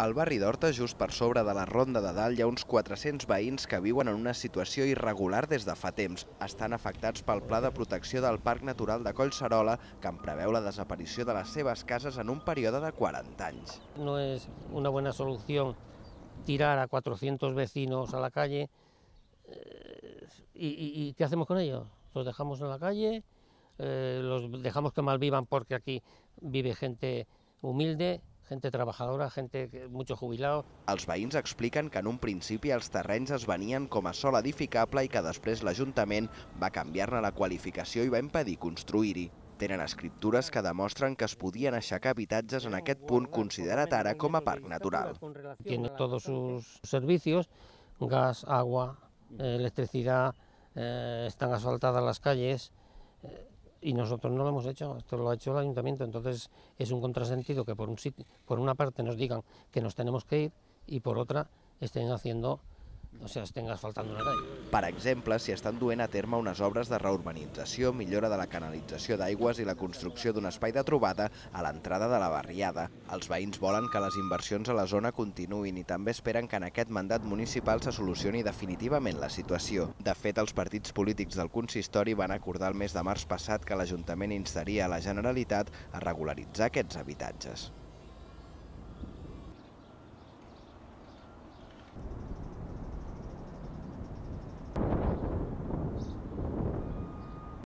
Al barri d'Horta, just per sobre de la Ronda de Dalt, hi ha uns 400 veïns que viuen en una situació irregular des de fa temps. Estan afectats pel Pla de Protecció del Parc Natural de Collserola, que en preveu la desaparició de les seves cases en un període de 40 anys. No es una buena solución tirar a 400 vecinos a la calle. ¿Y, y, y qué hacemos con ellos? ¿Los dejamos en la calle? Eh, ¿Los dejamos que malvivan porque aquí vive gente humilde? Gente trabajadora, gente, mucho jubilado. Els veïns expliquen que en un principi els terrenys es venien com a sol edificable i que després l'Ajuntament va canviar-ne la qualificació i va impedir construir-hi. Tenen escriptures que demostren que es podien aixecar habitatges en aquest punt considerat ara com a parc natural. Tiene todos sus servicios, gas, agua, electricidad, eh, están asfaltadas las calles, eh, y nosotros no lo hemos hecho, esto lo ha hecho el ayuntamiento, entonces es un contrasentido que por, un sitio, por una parte nos digan que nos tenemos que ir y por otra estén haciendo o sigui, estem asfaltant una calle. Per exemple, si estan duent a terme unes obres de reurbanització, millora de la canalització d'aigües i la construcció d'un espai de trobada a l'entrada de la barriada. Els veïns volen que les inversions a la zona continuïn i també esperen que en aquest mandat municipal se solucioni definitivament la situació. De fet, els partits polítics del consistori van acordar el mes de març passat que l'Ajuntament instaria a la Generalitat a regularitzar aquests habitatges.